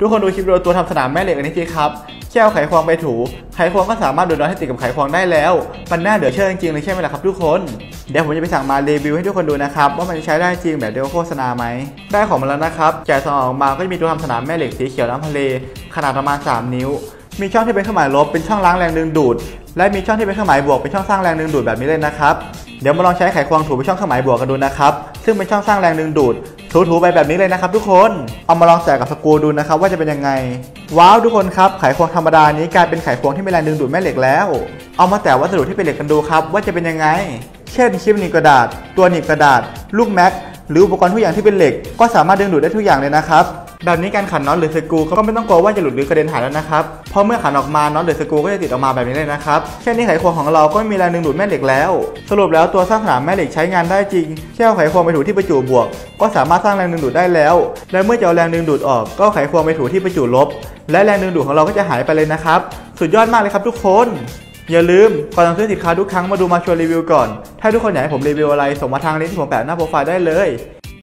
ทุกคนดูคลิปวิดีโอตัวทำสนามแม่เหล็กอันนี้สิครับ แค่เอาไขควงไปถู ไขควงก็สามารถดูดน็อตให้ติดกับไขควงได้แล้ว มันน่าเหลือเชื่อจริงๆเลยใช่ไหมล่ะครับทุกคน เดี๋ยวผมจะไปสั่งมารีวิวให้ทุกคนดูนะครับ ว่ามันใช้ได้จริงแบบเดียวโฆษณาไหม ได้ของมาแล้วนะครับแกะซองออกมาก็จะมีตัวทำสนามแม่เหล็กสีเขียวน้ำทะเล ขนาดประมาณ 3 นิ้ว มีช่องที่เป็นเครื่องหมายลบเป็นช่องล้างแรงดึงดูด และมีช่องที่เป็นเครื่องหมายบวกเป็นช่องสร้างแรงดึงดูดแบบนี้เลยนะครับ เดี๋ยวมาลองใช้ไขควงถูไปช่องเครื่องหมายบวกกันดูนะครับ ซึ่งเป็นช่องสร้างแรงดึงดูด ถูๆไปแบบนี้เลยนะครับทุกคน เอามาลองแสกกับสกรูดูนะครับว่าจะเป็นยังไง ว้าวทุกคนครับไขควงธรรมดานี้กลายเป็นไขควงที่มีแรงดึงดูดแม่เหล็กแล้ว เอามาแตะวัสดุที่เป็นเหล็กกันดูครับว่าจะเป็นยังไง เช่นชิปหนีบกระดาษ ตัวหนีบกระดาษ ลูกแม็กหรืออุปกรณ์ทุกอย่างที่เป็นเหล็ก ก็สามารถดึงดูดได้ทุกอย่างเลยนะครับ แบบนี้การขันน็อตหรือสกรูก็ไม่ต้องกลัวว่าจะหลุดหรือกระเด็นหายแล้วนะครับ เพราะเมื่อขันออกมาน็อตหรือสกรูก็จะติดออกมาแบบนี้เลยนะครับ แค่นี้ไขควงของเราก็ไม่มีแรงดึงดูดแม่เหล็กแล้ว สรุปแล้วตัวสร้างสนามแม่เหล็กใช้งานได้จริง แค่เอาไขควงไปถูที่ประจุบวก ก็สามารถสร้างแรงดึงดูดได้แล้ว และเมื่อจะเอาแรงดึงดูดออก ก็ไขควงไปถูที่ประจุลบ และแรงดึงดูดของเราก็จะหายไปเลยนะครับ สุดยอดมากเลยครับทุกคนอย่าลืมก่อนสั่งซื้อสินค้าทุกครั้งมาดูมาชวนรีวิวก่อน ถ้าทุกคนอยากให้ผมรีวิวอะไรส่งมาทางลิงก์ที่ผมแปะหน้าโปรไฟล์ได้เลย